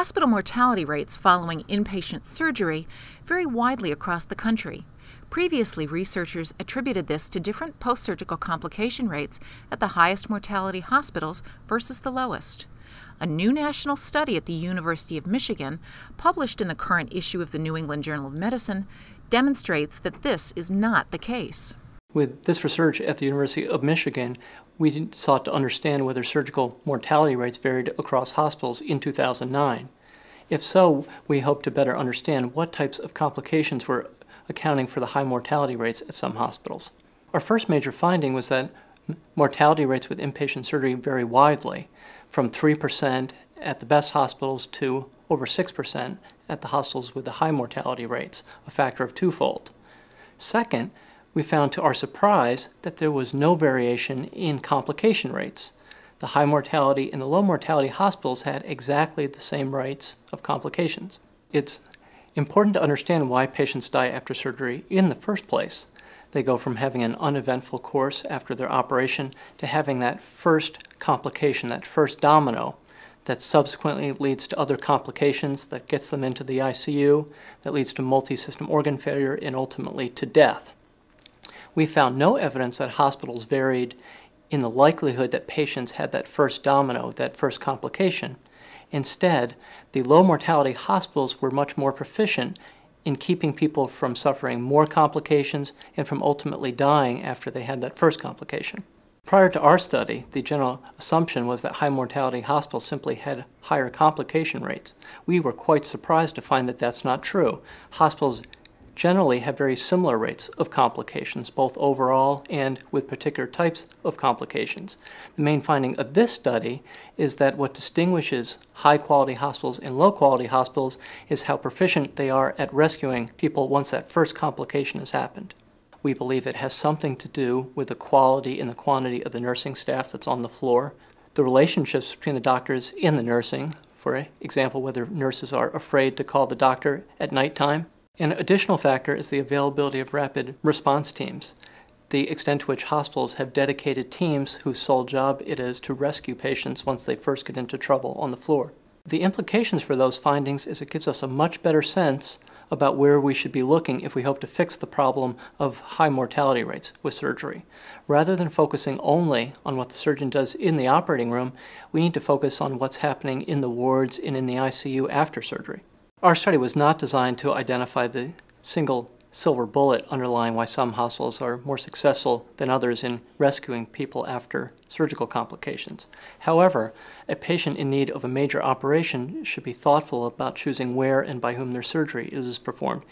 Hospital mortality rates following inpatient surgery vary widely across the country. Previously, researchers attributed this to different post surgical complication rates at the highest mortality hospitals versus the lowest. A new national study at the University of Michigan, published in the current issue of the New England Journal of Medicine, demonstrates that this is not the case. With this research at the University of Michigan, we sought to understand whether surgical mortality rates varied across hospitals in 2009. If so, we hope to better understand what types of complications were accounting for the high mortality rates at some hospitals. Our first major finding was that mortality rates with inpatient surgery vary widely, from 3% at the best hospitals to over 6% at the hospitals with the high mortality rates, a factor of twofold. Second, we found to our surprise that there was no variation in complication rates. The high mortality and the low mortality hospitals had exactly the same rates of complications. It's important to understand why patients die after surgery in the first place. They go from having an uneventful course after their operation to having that first complication, that first domino, that subsequently leads to other complications that gets them into the ICU, that leads to multi-system organ failure, and ultimately to death. We found no evidence that hospitals varied in the likelihood that patients had that first domino, that first complication. Instead, the low mortality hospitals were much more proficient in keeping people from suffering more complications and from ultimately dying after they had that first complication. Prior to our study, the general assumption was that high mortality hospitals simply had higher complication rates. We were quite surprised to find that that's not true. Hospitals generally have very similar rates of complications, both overall and with particular types of complications. The main finding of this study is that what distinguishes high quality hospitals and low quality hospitals is how proficient they are at rescuing people once that first complication has happened. We believe it has something to do with the quality and the quantity of the nursing staff that's on the floor, the relationships between the doctors and the nursing, for example, whether nurses are afraid to call the doctor at nighttime an additional factor is the availability of rapid response teams, the extent to which hospitals have dedicated teams whose sole job it is to rescue patients once they first get into trouble on the floor. The implications for those findings is it gives us a much better sense about where we should be looking if we hope to fix the problem of high mortality rates with surgery. Rather than focusing only on what the surgeon does in the operating room, we need to focus on what's happening in the wards and in the ICU after surgery. Our study was not designed to identify the single silver bullet underlying why some hospitals are more successful than others in rescuing people after surgical complications. However, a patient in need of a major operation should be thoughtful about choosing where and by whom their surgery is performed.